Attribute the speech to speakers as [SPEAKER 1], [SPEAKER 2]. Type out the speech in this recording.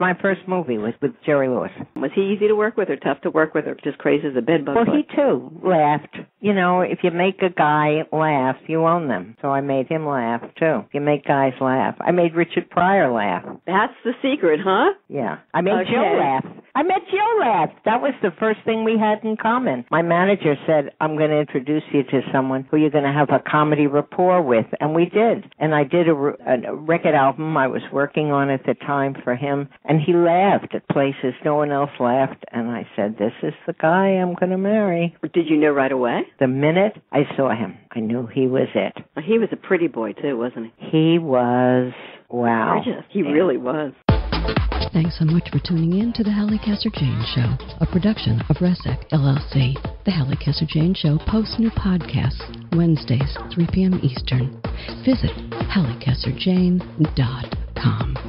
[SPEAKER 1] My first movie was with Jerry Lewis.
[SPEAKER 2] Was he easy to work with or tough to work with or just crazy as a bedbug?
[SPEAKER 1] Well, he too laughed. You know, if you make a guy laugh, you own them. So I made him laugh too. You make guys laugh. I made Richard Pryor laugh.
[SPEAKER 2] That's the secret, huh?
[SPEAKER 1] Yeah. I made
[SPEAKER 2] Okay.
[SPEAKER 1] Joe laugh. I met Joe laugh. That was the first thing we had in common. My manager said, I'm going to introduce you to someone who you're going to have a comedy rapport with. And we did. And I did a, r- a record album I was working on at the time for him. And he laughed at places no one else laughed. And I said, This is the guy I'm going to marry.
[SPEAKER 2] Did you know right away?
[SPEAKER 1] The minute I saw him, I knew he was it.
[SPEAKER 2] He was a pretty boy too, wasn't he?
[SPEAKER 1] He was, wow.
[SPEAKER 2] Gorgeous. He really was.
[SPEAKER 3] Thanks so much for tuning in to the Halli Casser-Jayne Show, a production of Resec LLC. The Halli Casser-Jayne Show posts new podcasts Wednesdays, 3 p.m. Eastern. Visit HalliCasserJayne.com.